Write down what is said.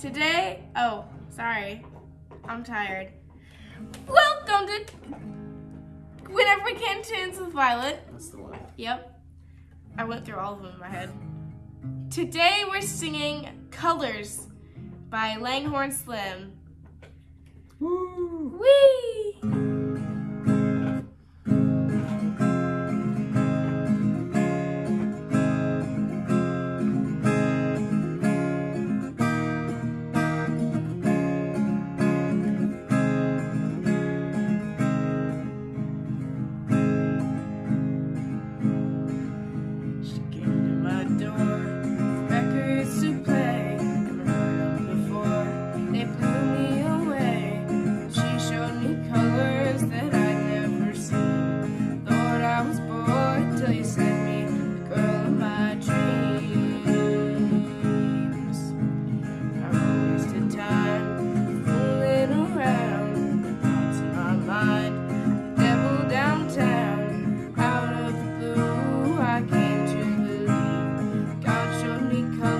Today, oh, sorry. I'm tired. Welcome to Whenever We Can Tunes with Violet. That's the one. Yep. I went through all of them in my head. Today we're singing Colors by Langhorne Slim. Woo! Whee! come.